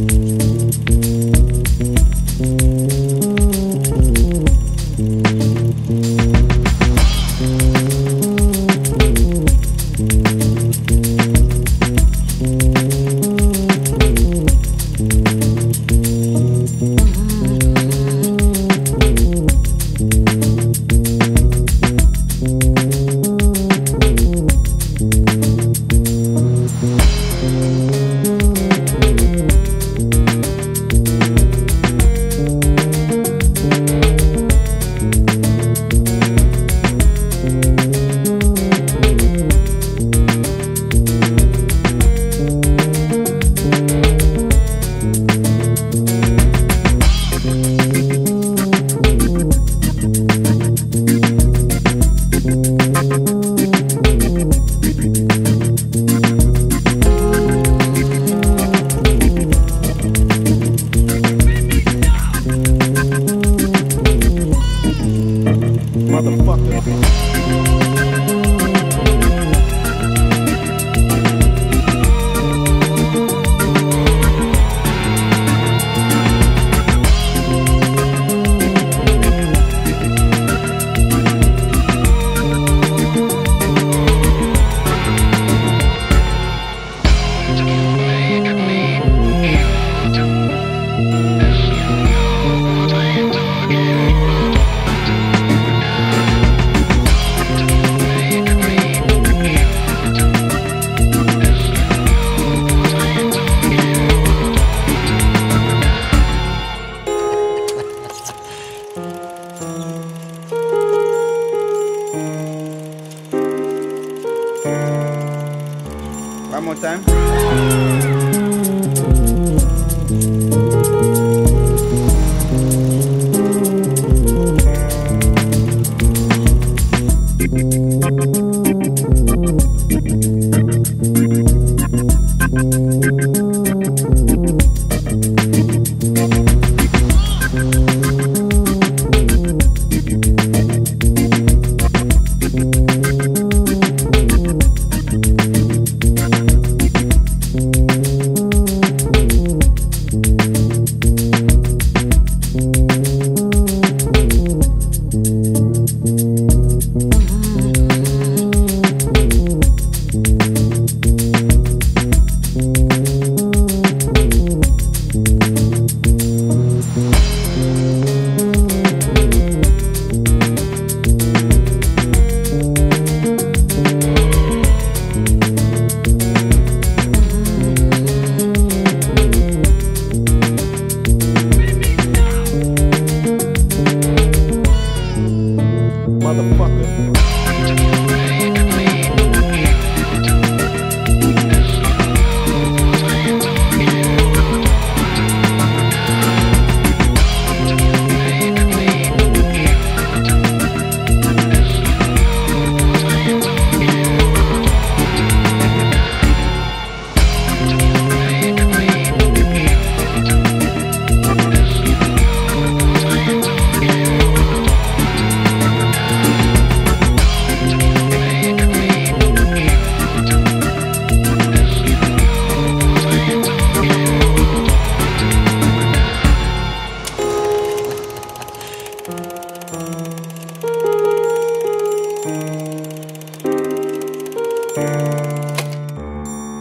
One more time.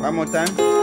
One more time.